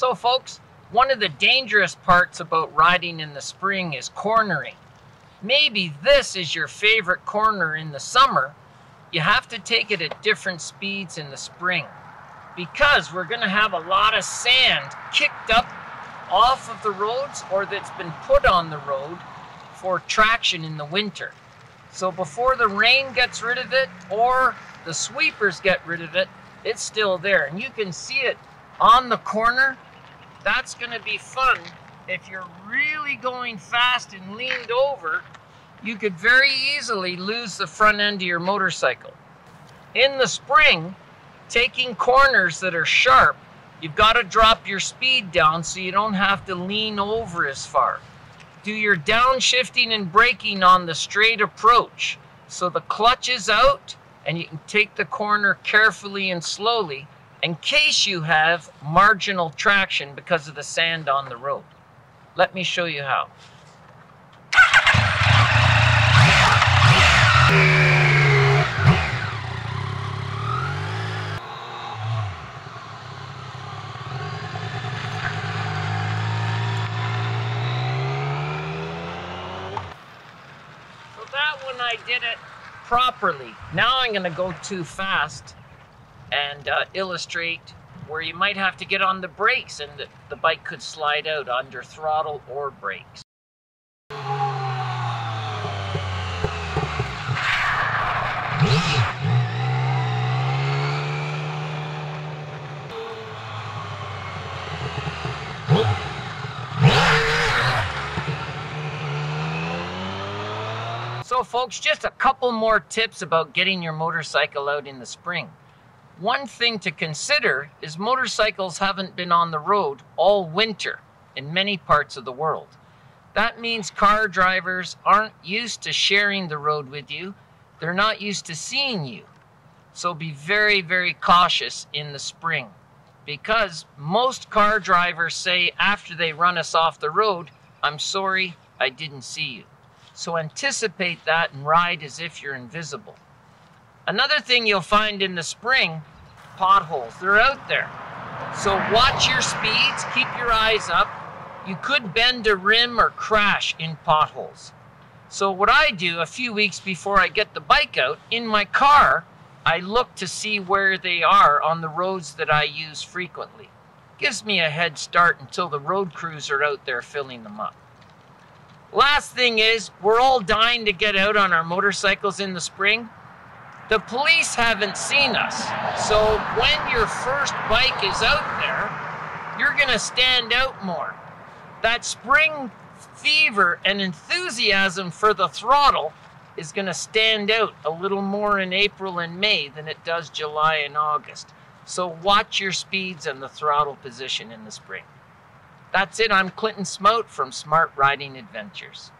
So folks, one of the dangerous parts about riding in the spring is cornering. Maybe this is your favorite corner in the summer. You have to take it at different speeds in the spring because we're going to have a lot of sand kicked up off of the roads or that's been put on the road for traction in the winter. So before the rain gets rid of it or the sweepers get rid of it, it's still there. And you can see it on the corner. That's going to be fun. If you're really going fast and leaned over, you could very easily lose the front end of your motorcycle. In the spring, taking corners that are sharp, you've got to drop your speed down so you don't have to lean over as far. Do your downshifting and braking on the straight approach. So the clutch is out and you can take the corner carefully and slowly in case you have marginal traction because of the sand on the road. Let me show you how. So that one I did it properly. Now I'm going to go too fast and uh, illustrate where you might have to get on the brakes and the, the bike could slide out under throttle or brakes. So folks, just a couple more tips about getting your motorcycle out in the spring. One thing to consider is motorcycles haven't been on the road all winter in many parts of the world. That means car drivers aren't used to sharing the road with you. They're not used to seeing you. So be very, very cautious in the spring because most car drivers say after they run us off the road, I'm sorry, I didn't see you. So anticipate that and ride as if you're invisible. Another thing you'll find in the spring, potholes. They're out there. So watch your speeds, keep your eyes up. You could bend a rim or crash in potholes. So what I do a few weeks before I get the bike out, in my car, I look to see where they are on the roads that I use frequently. Gives me a head start until the road crews are out there filling them up. Last thing is, we're all dying to get out on our motorcycles in the spring. The police haven't seen us. So when your first bike is out there, you're going to stand out more. That spring fever and enthusiasm for the throttle is going to stand out a little more in April and May than it does July and August. So watch your speeds and the throttle position in the spring. That's it. I'm Clinton Smout from Smart Riding Adventures.